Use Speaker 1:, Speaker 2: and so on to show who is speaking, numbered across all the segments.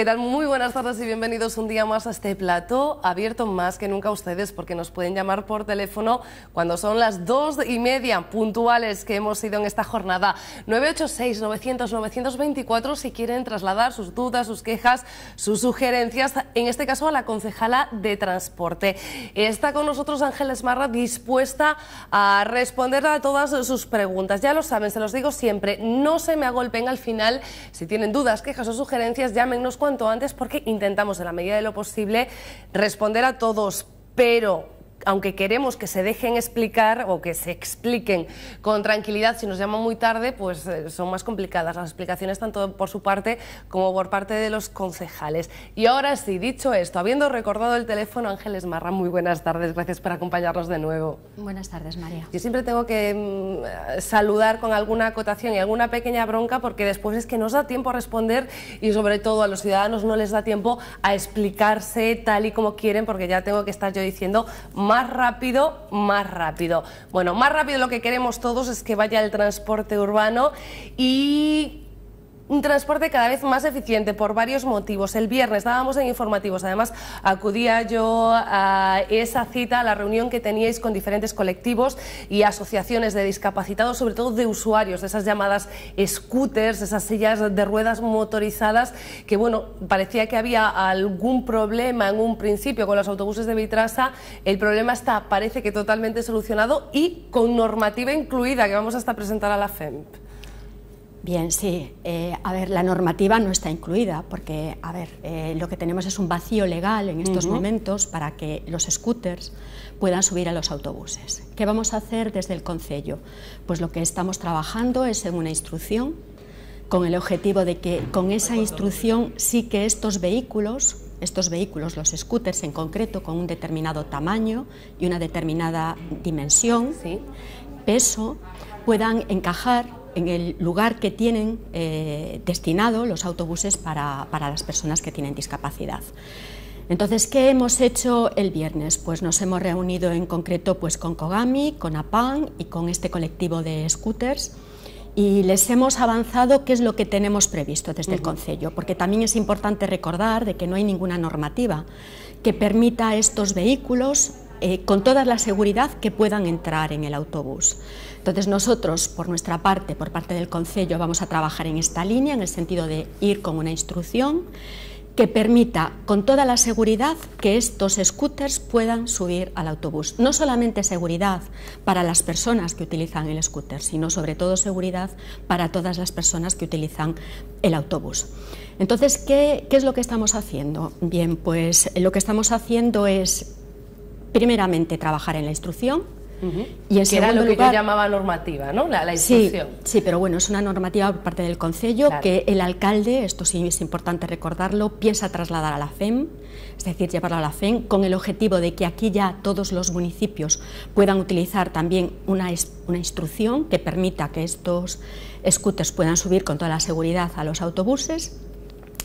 Speaker 1: ¿Qué tal? Muy buenas tardes y bienvenidos un día más a este plató, abierto más que nunca a ustedes porque nos pueden llamar por teléfono cuando son las dos y media puntuales que hemos ido en esta jornada. 986-900-924 si quieren trasladar sus dudas, sus quejas, sus sugerencias, en este caso a la concejala de transporte. Está con nosotros Ángeles Marra dispuesta a responder a todas sus preguntas. Ya lo saben, se los digo siempre, no se me agolpen al final. Si tienen dudas, quejas o sugerencias, llámenos antes porque intentamos en la medida de lo posible responder a todos, pero aunque queremos que se dejen explicar o que se expliquen con tranquilidad, si nos llaman muy tarde, pues eh, son más complicadas las explicaciones tanto por su parte como por parte de los concejales. Y ahora sí, dicho esto, habiendo recordado el teléfono, Ángeles Marra, muy buenas tardes, gracias por acompañarnos de nuevo.
Speaker 2: Buenas tardes, María.
Speaker 1: Yo siempre tengo que mm, saludar con alguna acotación y alguna pequeña bronca porque después es que nos da tiempo a responder y sobre todo a los ciudadanos no les da tiempo a explicarse tal y como quieren porque ya tengo que estar yo diciendo más rápido, más rápido. Bueno, más rápido lo que queremos todos es que vaya el transporte urbano y un transporte cada vez más eficiente por varios motivos. El viernes estábamos en informativos, además acudía yo a esa cita, a la reunión que teníais con diferentes colectivos y asociaciones de discapacitados, sobre todo de usuarios de esas llamadas scooters, esas sillas de ruedas motorizadas, que bueno, parecía que había algún problema en un principio con los autobuses de Vitrasa. El problema está, parece que totalmente solucionado y con normativa incluida que vamos hasta presentar a la FEMP.
Speaker 2: Bien, sí. Eh, a ver, la normativa no está incluida porque, a ver, eh, lo que tenemos es un vacío legal en estos momentos para que los scooters puedan subir a los autobuses. ¿Qué vamos a hacer desde el Concello? Pues lo que estamos trabajando es en una instrucción con el objetivo de que con esa instrucción sí que estos vehículos, estos vehículos, los scooters en concreto, con un determinado tamaño y una determinada dimensión, peso, puedan encajar en el lugar que tienen eh, destinado los autobuses para, las personas que tienen discapacidad. Entonces, ¿qué hemos hecho el viernes? Pues nos hemos reunido en concreto pues, con Kogami, con APAN y con este colectivo de scooters y les hemos avanzado qué es lo que tenemos previsto desde el Concello, porque también es importante recordar de que no hay ninguna normativa que permita a estos vehículos eh, con toda la seguridad que puedan entrar en el autobús. Entonces nosotros, por nuestra parte, por parte del Concello, vamos a trabajar en esta línea, en el sentido de ir con una instrucción que permita con toda la seguridad que estos scooters puedan subir al autobús. No solamente seguridad para las personas que utilizan el scooter, sino sobre todo seguridad para todas las personas que utilizan el autobús. Entonces, ¿qué, qué es lo que estamos haciendo? Bien, pues lo que estamos haciendo es, primeramente, trabajar en la instrucción,
Speaker 1: y en que era lo que yo llamaba normativa, ¿no? La, instrucción.
Speaker 2: Sí, pero bueno, es una normativa por parte del Concello que el alcalde, esto sí es importante recordarlo, piensa trasladar a la FEM, es decir, llevarlo a la FEM, con el objetivo de que aquí ya todos los municipios puedan utilizar también una, una instrucción que permita que estos scooters puedan subir con toda la seguridad a los autobuses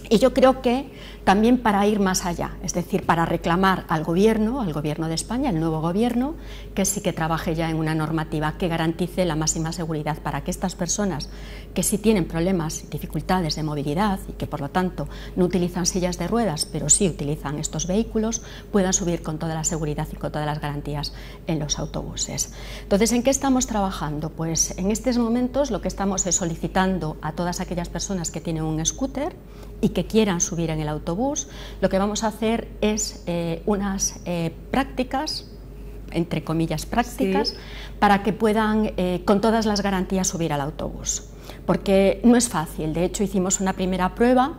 Speaker 2: y yo creo que también para ir más allá, es decir, para reclamar al Gobierno, al Gobierno de España, el nuevo Gobierno, que sí que trabaje ya en una normativa que garantice la máxima seguridad para que estas personas que sí tienen problemas, dificultades de movilidad y que por lo tanto no utilizan sillas de ruedas, pero sí utilizan estos vehículos, puedan subir con toda la seguridad y con todas las garantías en los autobuses. Entonces, ¿en qué estamos trabajando? Pues en estos momentos lo que estamos es solicitando a todas aquellas personas que tienen un scooter y que quieran subir en el autobús, lo que vamos a hacer es eh, unas eh, prácticas, entre comillas prácticas, para que puedan eh, con todas las garantías subir al autobús. Porque no es fácil, de hecho hicimos una primera prueba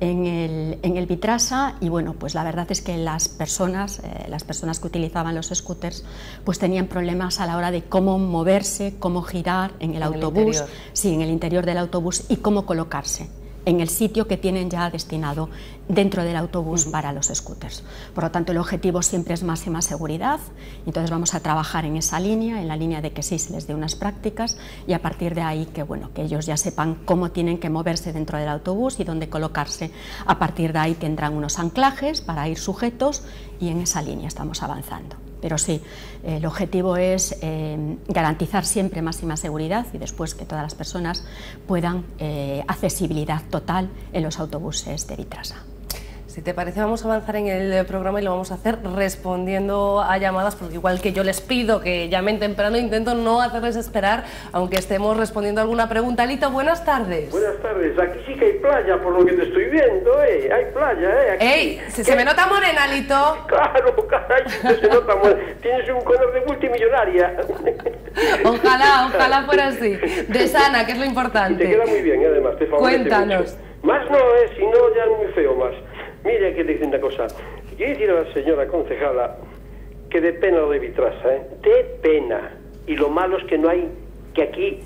Speaker 2: en el, en el, Vitrasa y bueno, pues la verdad es que las personas, las personas que utilizaban los scooters, pues tenían problemas a la hora de cómo moverse, cómo girar en el autobús, sí, en el interior del autobús y cómo colocarse en el sitio que tienen ya destinado dentro del autobús para los scooters. Por lo tanto, el objetivo siempre es máxima seguridad, entonces vamos a trabajar en esa línea, en la línea de que sí se les dé unas prácticas y a partir de ahí que, bueno, que ellos ya sepan cómo tienen que moverse dentro del autobús y dónde colocarse. A partir de ahí tendrán unos anclajes para ir sujetos y en esa línea estamos avanzando. Pero sí, el objetivo es eh, garantizar siempre máxima seguridad y después que todas las personas puedan eh, accesibilidad total en los autobuses de Vitrasa.
Speaker 1: Si te parece, vamos a avanzar en el programa y lo vamos a hacer respondiendo a llamadas, porque igual que yo les pido que llamen temprano, intento no hacerles esperar, aunque estemos respondiendo alguna pregunta. Lito, buenas tardes.
Speaker 3: Buenas tardes. Aquí sí que hay playa, por lo que te estoy viendo, ¿eh? Hay playa, ¿eh? Aquí.
Speaker 1: ¡Ey! Se, se me nota morena, Lito.
Speaker 3: Claro, caray, se nota morena. Tienes un color de multimillonaria.
Speaker 1: Ojalá, ojalá fuera así. De sana, que es lo importante.
Speaker 3: Te queda muy bien, además, te favorece
Speaker 1: Cuéntanos.
Speaker 3: mucho. Más no, ¿eh? Si no, ya es muy feo más. Mire, que dice una cosa. Quiero decir a la señora concejala que de pena lo de Vitrasa, ¿eh? De pena. Y lo malo es que no hay, que aquí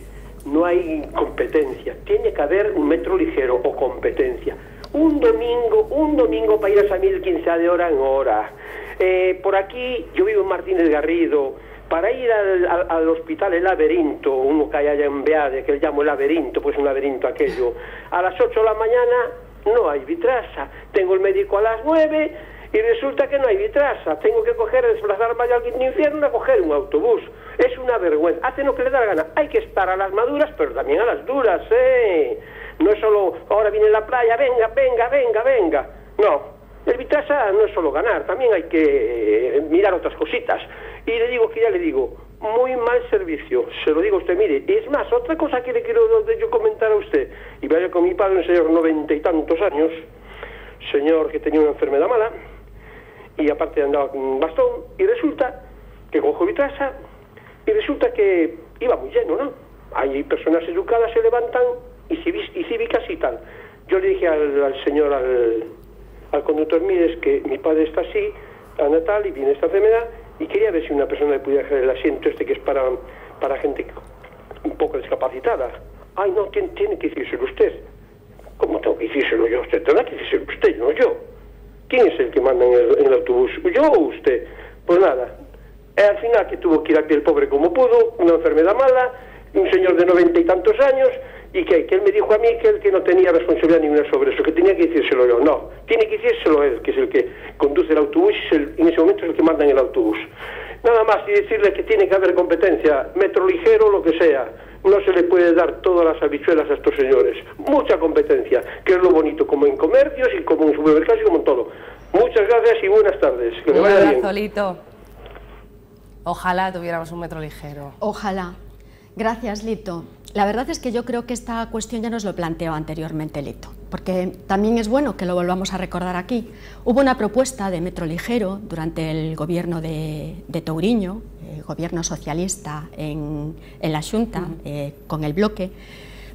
Speaker 3: no hay competencia. Tiene que haber un metro ligero o competencia. Un domingo, un domingo para ir a San Miguel 15 de hora en hora. Eh, por aquí, yo vivo en Martínez Garrido, para ir al hospital El Laberinto, uno que hay allá en Beade, que le llamo El Laberinto, pues un laberinto aquello, a las 8 de la mañana no hay vitrasa. Tengo el médico a las 9 y resulta que no hay vitrasa. Tengo que coger, desplazarme al infierno a coger un autobús. Es una vergüenza. Hacen lo que les da la gana. Hay que estar a las maduras, pero también a las duras, ¿eh? No es solo, ahora viene la playa, venga, venga, venga, venga. No, el Vitrasa no es solo ganar, también hay que eh, mirar otras cositas. Y le digo que ya le digo, muy mal servicio, se lo digo a usted, mire, es más, otra cosa que le quiero yo comentar a usted, y vaya con mi padre, un señor noventa y tantos años, señor que tenía una enfermedad mala, y aparte andaba con un bastón, y resulta que cojo Vitrasa, y resulta que iba muy lleno, ¿no? Hay personas educadas, se levantan, y, y cívicas y tal. Yo le dije al, señor, al, al conductor, mire, es que mi padre está así, a Natal, y viene esta enfermedad, y quería ver si una persona le pudiera dejar el asiento este que es para, para gente un poco discapacitada. Ay, no, tiene, tiene que decírselo usted. ¿Cómo tengo que decírselo yo usted? Tendrá que decírselo usted, no yo. ¿Quién es el que manda en el, en el autobús? ¿Yo o usted? Pues nada. Eh, al final que tuvo que ir a pie el pobre como pudo, una enfermedad mala, un señor de noventa y tantos años, y que, que él me dijo a mí que él que no tenía responsabilidad ninguna sobre eso, que tenía que decírselo yo. No, tiene que decírselo él, que es el que conduce el autobús y es el- en ese momento es el que manda en el autobús. Nada más y decirle que tiene que haber competencia, metro ligero, lo que sea. No se le puede dar todas las habichuelas a estos señores. Mucha competencia, que es lo bonito, como en comercios y como en supermercados y como en todo. Muchas gracias y buenas tardes. Que
Speaker 1: Un abrazo, Lito. Ojalá tuviéramos un metro ligero.
Speaker 2: Ojalá. Gracias, Lito. La verdad es que yo creo que esta cuestión ya nos lo planteó anteriormente Lito, porque también es bueno que lo volvamos a recordar aquí. Hubo una propuesta de metro ligero durante el gobierno de, de Touriño, el gobierno socialista en, en la Junta, eh, con el bloque.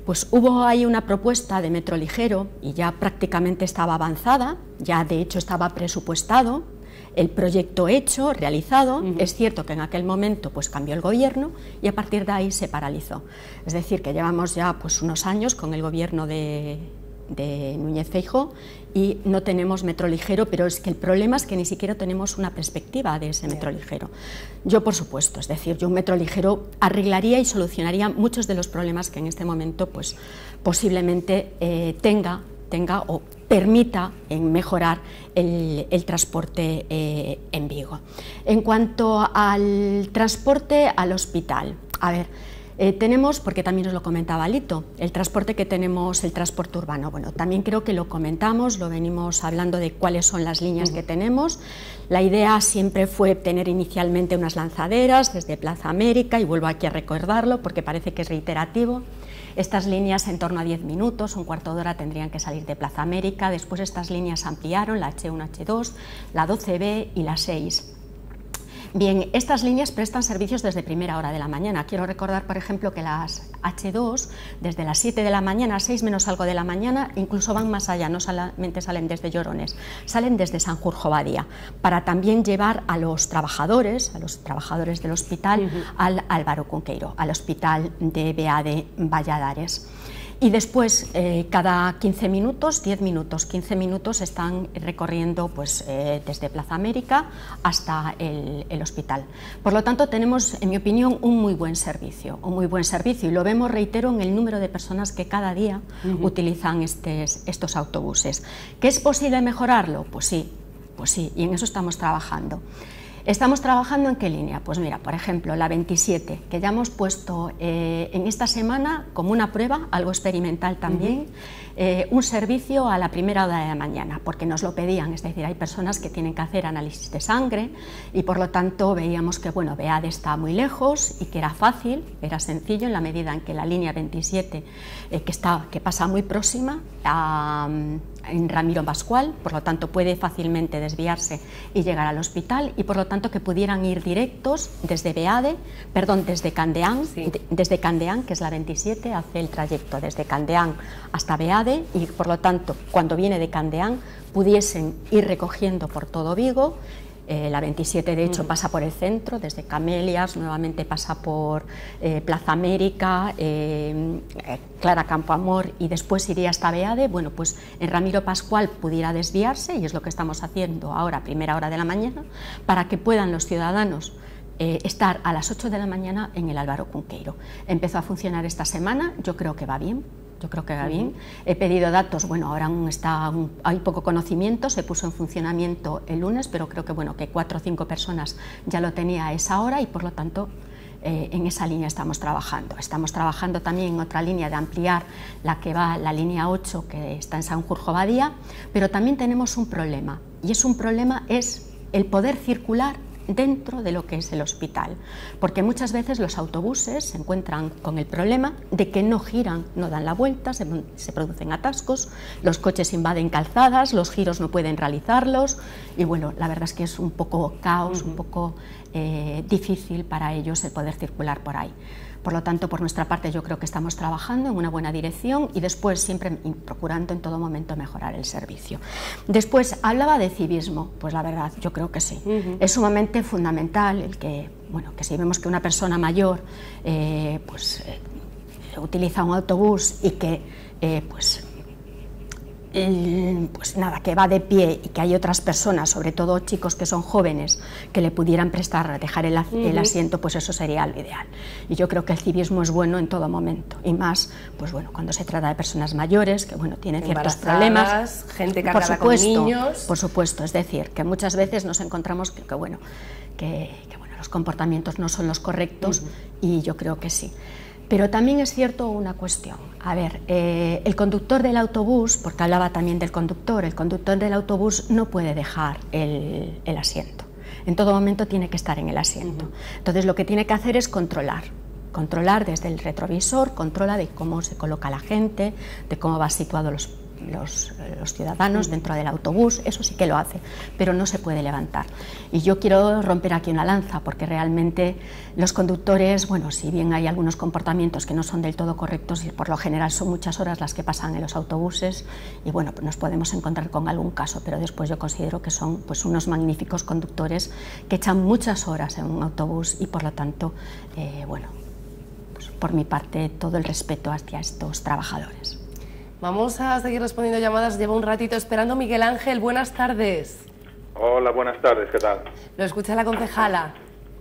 Speaker 2: Pues hubo ahí una propuesta de metro ligero y ya prácticamente estaba avanzada, ya de hecho estaba presupuestado, el proyecto hecho, realizado. Es cierto que en aquel momento pues, cambió el gobierno y a partir de ahí se paralizó. Es decir, que llevamos ya pues, unos años con el gobierno de, de Núñez Feijóo y no tenemos metro ligero, pero es que el problema es que ni siquiera tenemos una perspectiva de ese metro ligero. Yo, por supuesto, es decir, yo un metro ligero arreglaría y solucionaría muchos de los problemas que en este momento pues, posiblemente eh, tenga tenga o permita mejorar el, el transporte eh, en Vigo. En cuanto al transporte al hospital, a ver, eh, tenemos, porque también os lo comentaba Lito, el transporte que tenemos, el transporte urbano. Bueno, también creo que lo comentamos, lo venimos hablando de cuáles son las líneas que tenemos. La idea siempre fue tener inicialmente unas lanzaderas desde Plaza América, y vuelvo aquí a recordarlo porque parece que es reiterativo. Estas líneas en torno a 10 minutos, un cuarto de hora tendrían que salir de Plaza América. Después estas líneas ampliaron, la H1, H2, la 12B y la 6. Bien, estas líneas prestan servicios desde primera hora de la mañana. Quiero recordar, por ejemplo, que las H2, desde las 7 de la mañana, 6 menos algo de la mañana, incluso van más allá, no solamente salen desde Llorones, salen desde Sanjurjo Badía, para también llevar a los trabajadores, a los trabajadores del hospital, al Álvaro Cunqueiro, al hospital de Beade Valladares. Y después, eh, cada 15 minutos, 10 minutos, 15 minutos están recorriendo pues, eh, desde Plaza América hasta el, el hospital. Por lo tanto, tenemos, en mi opinión, un muy buen servicio, un muy buen servicio. Y lo vemos, reitero, en el número de personas que cada día utilizan estes- estos autobuses. ¿Que es posible mejorarlo? Pues sí, pues sí, y en eso estamos trabajando. Estamos trabajando en qué línea? Pues mira, por ejemplo, la 27, que ya hemos puesto eh, en esta semana como una prueba, algo experimental también, eh, un servicio a la primera hora de la mañana, porque nos lo pedían, es decir, hay personas que tienen que hacer análisis de sangre y por lo tanto veíamos que, bueno, BEAD está muy lejos y que era fácil, era sencillo en la medida en que la línea 27, eh, que, está, que pasa muy próxima a, en Ramiro Pascual, por lo tanto puede fácilmente desviarse y llegar al hospital y por lo tanto que pudieran ir directos desde Beade, perdón, desde Candeán, desde Candeán, que es la 27, hace el trayecto desde Candeán hasta Beade y por lo tanto cuando viene de Candeán pudiesen ir recogiendo por todo Vigo eh, la 27, de hecho, pasa por el centro, desde Camelias, nuevamente pasa por eh, Plaza América, eh, Clara Campo Amor y después iría hasta Beade. Bueno, pues en Ramiro Pascual pudiera desviarse, y es lo que estamos haciendo ahora, primera hora de la mañana, para que puedan los ciudadanos estar a las 8 de la mañana en el Álvaro Cunqueiro. Empezó a funcionar esta semana, yo creo que va bien, yo creo que va bien. He pedido datos, bueno, ahora aún está, hay poco conocimiento, se puso en funcionamiento el lunes, pero creo que bueno, que cuatro o cinco personas ya lo tenía a esa hora y por lo tanto eh, en esa línea estamos trabajando. Estamos trabajando también en otra línea de ampliar la que va, la línea 8 que está en Sanjurjo Badía, pero también tenemos un problema y es un problema es el poder circular dentro de lo que es el hospital, porque muchas veces los autobuses se encuentran con el problema de que no giran, no dan la vuelta, se, producen atascos, los coches invaden calzadas, los giros no pueden realizarlos. Y bueno, la verdad es que es un poco caos, un poco eh, difícil para ellos el poder circular por ahí. Por lo tanto, por nuestra parte, yo creo que estamos trabajando en una buena dirección y después siempre procurando en todo momento mejorar el servicio. Después, hablaba de civismo. Pues la verdad, yo creo que sí. Es sumamente fundamental el que, bueno, que si vemos que una persona mayor eh, pues, eh, utiliza un autobús y que pues pues nada, que va de pie y que hay otras personas, sobre todo chicos que son jóvenes, que le pudieran prestar, dejar el, asiento, pues eso sería lo ideal. Y yo creo que el civismo es bueno en todo momento, y más, pues bueno, cuando se trata de personas mayores, que bueno, tienen ciertos problemas.
Speaker 1: gente cargada con niños.
Speaker 2: Por supuesto, es decir, que muchas veces nos encontramos que, bueno, que, bueno, los comportamientos no son los correctos, y yo creo que sí. Pero también es cierto una cuestión. A ver, eh, el conductor del autobús, porque hablaba también del conductor, el conductor del autobús no puede dejar el, asiento. En todo momento tiene que estar en el asiento. Entonces lo que tiene que hacer es controlar. Controlar desde el retrovisor, controla de cómo se coloca la gente, de cómo va situado los los, ciudadanos dentro del autobús, eso sí que lo hace, pero no se puede levantar. Y yo quiero romper aquí una lanza, porque realmente los conductores, bueno, si bien hay algunos comportamientos que no son del todo correctos, y por lo general son muchas horas las que pasan en los autobuses, y bueno, nos podemos encontrar con algún caso, pero después yo considero que son pues unos magníficos conductores que echan muchas horas en un autobús y por lo tanto, eh, bueno, pues por mi parte todo el respeto hacia estos trabajadores.
Speaker 1: Vamos a seguir respondiendo llamadas. Llevo un ratito esperando. Miguel Ángel, buenas tardes.
Speaker 4: Hola, buenas tardes, ¿qué tal?
Speaker 1: Lo escucha la concejala.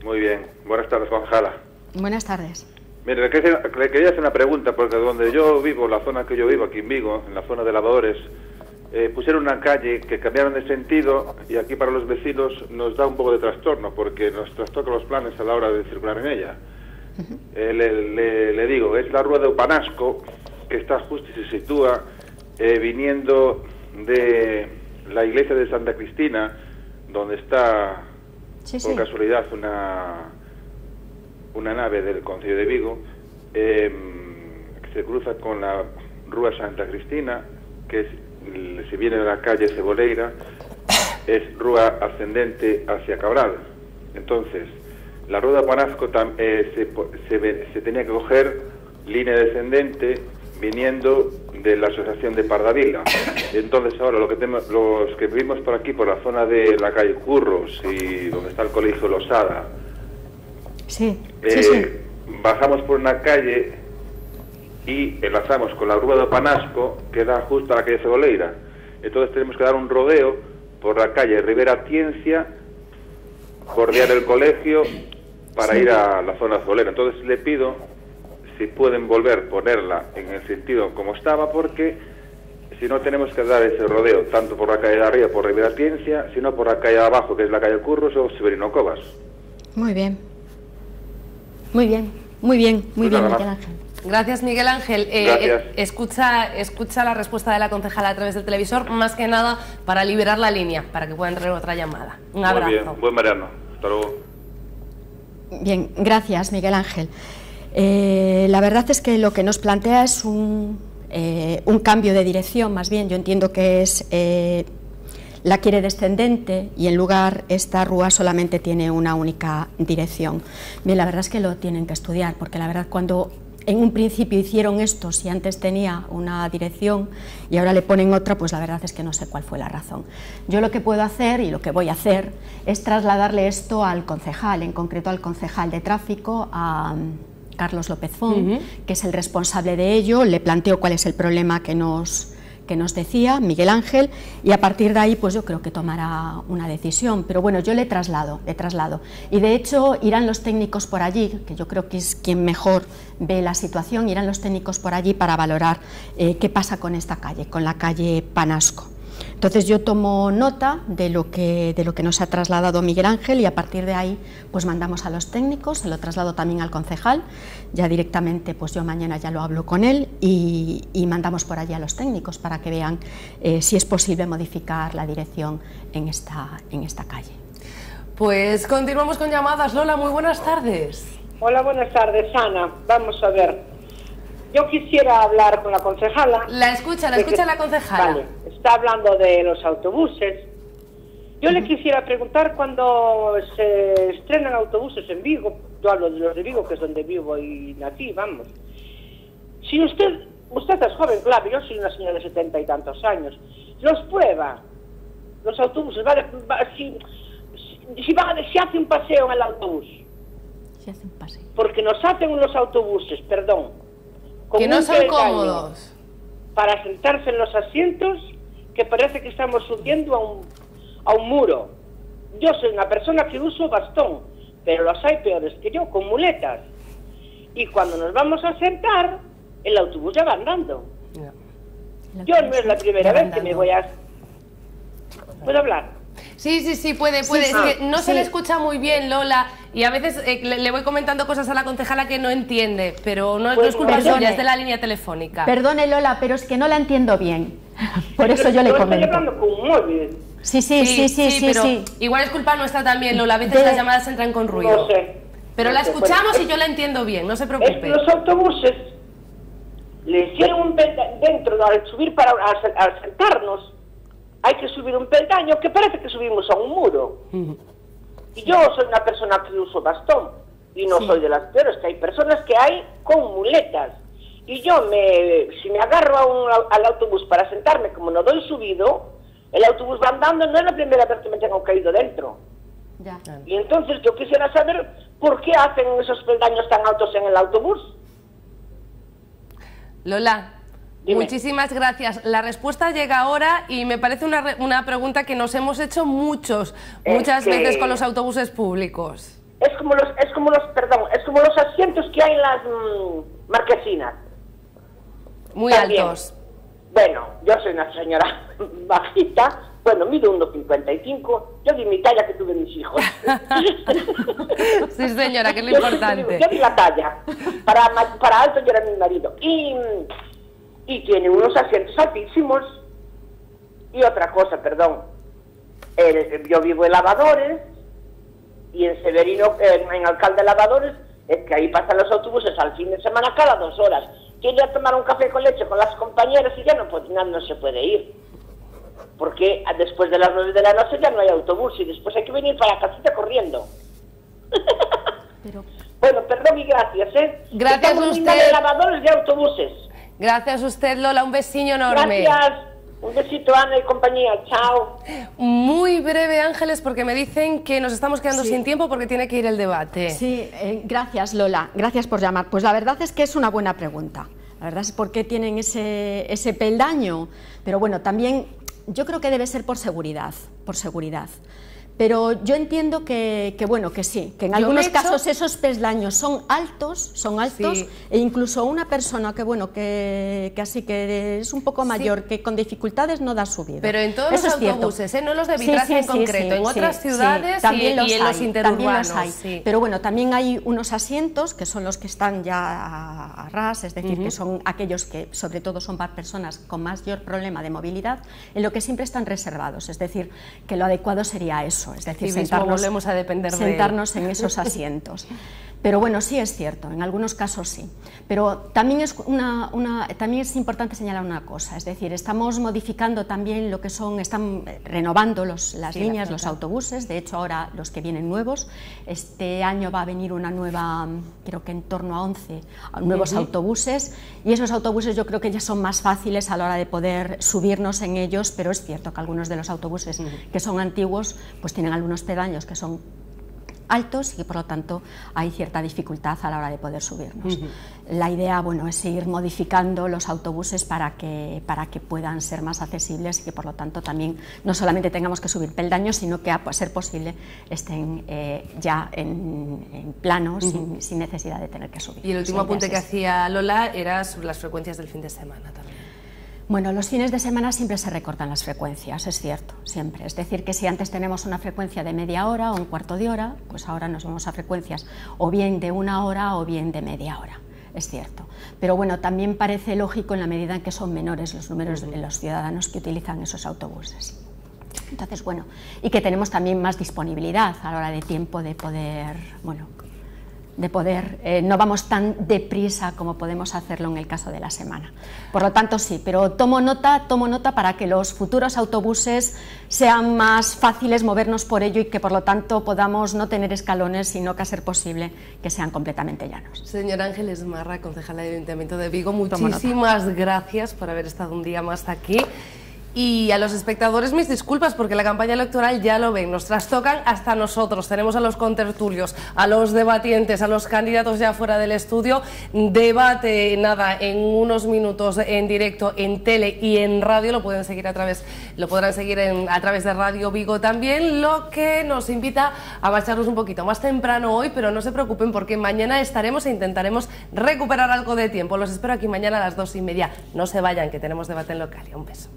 Speaker 4: Muy bien, buenas tardes, concejala.
Speaker 2: Buenas tardes.
Speaker 4: Mire, le quería, hacer una pregunta, porque donde yo vivo, la zona que yo vivo, aquí en Vigo, en la zona de lavadores, eh, pusieron una calle que cambiaron de sentido y aquí para los vecinos nos da un poco de trastorno, porque nos trastoca los planes a la hora de circular en ella. Eh, le, le, digo, es la rueda de Upanasco, está justo y se sitúa eh, viniendo de la iglesia de Santa Cristina, donde está, por casualidad, una, una nave del Concilio de Vigo, eh, que se cruza con la Rúa Santa Cristina, que es, si viene de la calle Ceboleira, es rúa ascendente hacia Cabral. Entonces, la rueda Panasco eh, se, se, se tenía que coger línea descendente viniendo de la Asociación de Pardavila. Entonces ahora lo que tenemos, los que vivimos por aquí, por la zona de la calle Curros y donde está el colegio Losada,
Speaker 2: sí,
Speaker 4: eh, bajamos por una calle y enlazamos con la Rúa de Panasco, que da justo a la calle Ceboleira. Entonces tenemos que dar un rodeo por la calle Rivera Ciencia, bordear el colegio para ir a la zona Cebolera. Entonces le pido si pueden volver a ponerla en el sentido como estaba, porque si no tenemos que dar ese rodeo, tanto por la calle de arriba, por Rivera Ciencia, sino por la calle de abajo, que es la calle Curros o Severino Cobas.
Speaker 2: Muy bien. Muy bien, muy bien, muy
Speaker 4: Pues
Speaker 2: bien,
Speaker 4: nada
Speaker 2: Miguel. Ángel.
Speaker 1: Gracias, Miguel Ángel. Eh,
Speaker 4: Gracias.
Speaker 1: eh, escucha, escucha la respuesta de la concejala a través del televisor, más que nada para liberar la línea, para que puedan traer otra llamada. Un
Speaker 4: Muy
Speaker 1: abrazo.
Speaker 4: bien, buen verano. Hasta luego.
Speaker 2: Bien, gracias, Miguel Ángel. Eh, la verdad es que lo que nos plantea es un, eh, cambio de dirección, más bien. Yo entiendo que es eh, la quiere descendente y en lugar esta rúa solamente tiene una única dirección. Bien, la verdad es que lo tienen que estudiar, porque la verdad cuando en un principio hicieron esto, si antes tenía una dirección y ahora le ponen otra, pues la verdad es que no sé cuál fue la razón. Yo lo que puedo hacer y lo que voy a hacer es trasladarle esto al concejal, en concreto al concejal de tráfico, a Carlos López Font, que es el responsable de ello, le planteo cuál es el problema que nos, que nos decía Miguel Ángel y a partir de ahí pues yo creo que tomará una decisión. Pero bueno, yo le traslado, le traslado. Y de hecho irán los técnicos por allí, que yo creo que es quien mejor ve la situación, irán los técnicos por allí para valorar eh, qué pasa con esta calle, con la calle Panasco. Entonces yo tomo nota de lo, que, de lo que nos ha trasladado Miguel Ángel y a partir de ahí pues mandamos a los técnicos, se lo traslado también al concejal, ya directamente pues yo mañana ya lo hablo con él y, y mandamos por allí a los técnicos para que vean eh, si es posible modificar la dirección en esta, en esta calle.
Speaker 1: Pues continuamos con llamadas. Lola, muy buenas tardes.
Speaker 5: Hola, buenas tardes, Ana. Vamos a ver. Yo quisiera hablar con la concejala.
Speaker 1: La escucha, la escucha
Speaker 5: que-
Speaker 1: la concejala.
Speaker 5: Vale, está hablando de los autobuses. Yo le quisiera preguntar cuando se estrenan autobuses en Vigo, yo hablo de los de Vigo, que es donde vivo y nací, vamos. Si usted, usted es joven, claro, yo soy una señora de setenta y tantos años, los prueba, los autobuses, va de- va- si, si, si va de- si hace un paseo en el autobús,
Speaker 2: Si hace un paseo.
Speaker 5: porque nos hacen unos autobuses, perdón, con
Speaker 1: Que no son cómodos.
Speaker 5: para sentarse en los asientos que parece que estamos subiendo a un, a un muro. Yo soy una persona que uso bastón, pero los hay peores que yo, con muletas. Y cuando nos vamos a sentar, el autobús ya va andando. Yo no es la primera vez que me
Speaker 1: andando.
Speaker 5: voy a... ¿Puedo hablar?
Speaker 1: Sí, sí, sí, puede, puede.
Speaker 5: sí.
Speaker 1: es que no se
Speaker 2: Sí.
Speaker 1: le escucha muy bien, Lola, y a veces eh, le, le voy comentando cosas a la concejala que no entiende, pero no, no
Speaker 5: Pues
Speaker 1: es culpa
Speaker 2: perdone.
Speaker 1: suya, es de la línea telefónica.
Speaker 2: Perdone Lola, pero es que no la entiendo bien. Por eso yo le
Speaker 5: estoy
Speaker 2: comento.
Speaker 5: hablando con un móvil.
Speaker 2: Sí, sí, sí, sí, sí,
Speaker 1: pero
Speaker 2: sí.
Speaker 1: igual es culpa nuestra también, Lola. A veces
Speaker 2: De-
Speaker 1: las llamadas entran con ruido.
Speaker 5: No sé.
Speaker 1: Pero la
Speaker 5: sé,
Speaker 1: escuchamos
Speaker 5: pues,
Speaker 1: y yo la entiendo bien, no se
Speaker 5: Es
Speaker 1: preocupe.
Speaker 5: que los autobuses le hicieron un peldaño dentro al subir para al, se- al sentarnos hay que subir un peldaño que parece que subimos a un muro y yo soy una persona que uso bastón y no
Speaker 2: Sí.
Speaker 5: soy de las peores que hay personas que hay con muletas y yo me si me agarro a un, al autobús para sentarme como no doy subido el autobús va andando no es la primera vez que me tengo caído dentro
Speaker 2: Ya.
Speaker 5: y entonces yo quisiera saber por qué hacen esos peldaños tan altos en el autobús
Speaker 1: Lola,
Speaker 5: Dime.
Speaker 1: muchísimas gracias. La respuesta llega ahora y me parece una, re- una pregunta que nos hemos hecho muchos,
Speaker 5: Es
Speaker 1: muchas
Speaker 5: que-
Speaker 1: veces con los autobuses públicos.
Speaker 5: Es como los, es como los, perdón, es como los asientos que hay en las mm, marquesinas.
Speaker 1: Muy
Speaker 5: También.
Speaker 1: altos.
Speaker 5: Bueno, yo soy una señora bajita, bueno, mido 1,55, yo di mi talla que tuve mis hijos.
Speaker 1: Sí, señora, que es lo
Speaker 5: Yo-
Speaker 1: importante.
Speaker 5: Yo di la talla, para, para alto yo era mi marido. Y, y tiene unos asientos altísimos. Y otra cosa, perdón, el- yo vivo en lavadores y en Severino, en, en Alcalde Lavadores, es que ahí pasan los autobuses al fin de semana cada dos horas. Quiere ir a tomar un café con leche con las compañeras y ya no, puede- no, no se puede ir. Porque después de las nueve de la noche ya no hay autobús y después hay que venir para casita corriendo.
Speaker 2: Pero
Speaker 5: Bueno, perdón y gracias, ¿eh?
Speaker 1: Gracias
Speaker 5: Estamos
Speaker 1: a usted.
Speaker 5: de lavadores de autobuses.
Speaker 1: Gracias a usted, Lola. Un besiño enorme.
Speaker 5: Gracias. Un besito, Ana y compañía. Chao.
Speaker 1: Muy breve, Ángeles, porque me dicen que nos estamos quedando
Speaker 2: Sí.
Speaker 1: sin tiempo porque tiene que ir el debate.
Speaker 2: Sí, eh, gracias Lola, gracias por llamar. Pues la verdad es que es una buena pregunta. La verdad es por qué tienen ese, ese peldaño. Pero bueno, también yo creo que debe ser por seguridad, por seguridad. Pero yo entiendo que, bueno, que sí, que en algunos casos esos peldaños son altos, son altos, e incluso una persona que bueno, que, así que es un poco mayor, que con dificultades no da subida.
Speaker 1: Pero en todos los autobuses, ¿eh? no los de Vitraza en concreto, en otras ciudades
Speaker 2: también
Speaker 1: y, en los interurbanos.
Speaker 2: hay. Pero bueno, también hay unos asientos que son los que están ya a, ras, es decir, que son aquellos que sobre todo son para personas con mayor problema de movilidad, en lo que siempre están reservados, es decir, que lo adecuado sería eso es decir,
Speaker 1: sentarnos, a depender
Speaker 2: sentarnos en esos asientos. Pero bueno, sí es cierto, en algunos casos sí. Pero también es, una, también es importante señalar una cosa, es decir, estamos modificando también lo que son, están renovando los, las líneas, los autobuses, de hecho ahora los que vienen nuevos, este año va a venir una nueva, creo que en torno a 11 nuevos autobuses, y esos autobuses yo creo que ya son más fáciles a la hora de poder subirnos en ellos, pero es cierto que algunos de los autobuses que son antiguos, pues tienen algunos pedaños que son altos y por lo tanto hay cierta dificultad a la hora de poder subirnos. La idea bueno, es seguir modificando los autobuses para que, para que puedan ser más accesibles y que por lo tanto también no solamente tengamos que subir peldaños, sino que a ser posible estén eh, ya en, en plano sin, necesidad de tener que subir.
Speaker 1: Y el último apunte que hacía Lola era sobre las frecuencias del fin de semana también.
Speaker 2: Bueno, los fines de semana siempre se recortan las frecuencias, es cierto, siempre. Es decir, que si antes tenemos una frecuencia de media hora o un cuarto de hora, pues ahora nos vamos a frecuencias o bien de una hora o bien de media hora, es cierto. Pero bueno, también parece lógico en la medida en que son menores los números de los ciudadanos que utilizan esos autobuses. Entonces, bueno, y que tenemos también más disponibilidad a la hora de tiempo de poder, bueno, de poder, eh, no vamos tan deprisa como podemos hacerlo en el caso de la semana. Por lo tanto, sí, pero tomo nota, tomo nota para que los futuros autobuses sean más fáciles movernos por ello y que por lo tanto podamos no tener escalones, sino que a ser posible que sean completamente llanos.
Speaker 1: Señor Ángeles Marra, concejala del Ayuntamiento de Vigo, muchísimas gracias por haber estado un día más aquí. Y a los espectadores mis disculpas porque la campaña electoral ya lo ven, nos trastocan hasta nosotros. Tenemos a los contertulios, a los debatientes, a los candidatos ya fuera del estudio. Debate, nada, en unos minutos en directo en tele y en radio. Lo pueden seguir a través, lo podrán seguir a través de Radio Vigo también, lo que nos invita a marcharnos un poquito más temprano hoy, pero no se preocupen porque mañana estaremos e intentaremos recuperar algo de tiempo. Los espero aquí mañana a las dos y media. No se vayan, que tenemos debate en local. Un beso.